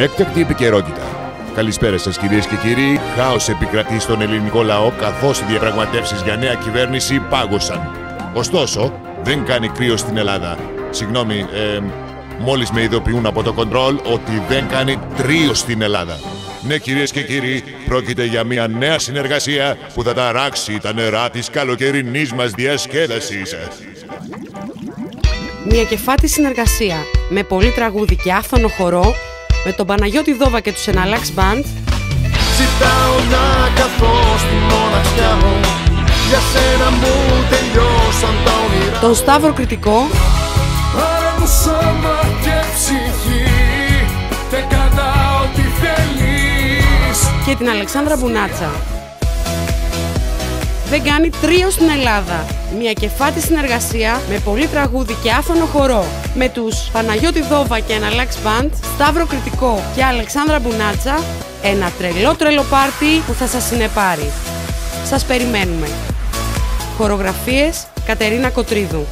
Έκτακτη επικαιρότητα. Καλησπέρα σας κυρίες και κύριοι. Χάος επικρατεί στον ελληνικό λαό καθώς οι διαπραγματεύσεις για νέα κυβέρνηση πάγωσαν. Ωστόσο, δεν κάνει κρύο στην Ελλάδα. Συγγνώμη, ε, μόλις με ειδοποιούν από το κοντρόλ ότι δεν κάνει τρίο στην Ελλάδα. Ναι, κυρίες και κύριοι, πρόκειται για μια νέα συνεργασία που θα ταράξει τα νερά της καλοκαιρινής μας διασκέδασης. Μια κεφάτη συνεργασία με πολύ τραγούδι και άφθονο χορό με τον Παναγιώτη Δόβα και τους Εναλλάξ Band. Ζητάω να καθώ στη μοναξιά μου. Για σένα μου τελειώσαν τα όνειρα τον Σταύρο Κριτικό. Άρα μου σώμα και ψυχή Και κατά ό,τι θέλεις. Και την Αλεξάνδρα Μπουνάτσα. Δεν κάνει τρίο στην Ελλάδα. Μια κεφάτη συνεργασία με πολύ τραγούδι και άφωνο χορό με τους Παναγιώτη Δόβα και Εναλλάξ Band, Σταύρο Κριτικό και Αλεξάνδρα Μπουνάτσα. Ένα τρελό τρελό πάρτι που θα σας συνεπάρει. Σας περιμένουμε. Χορογραφίες Κατερίνα Κοτρίδου.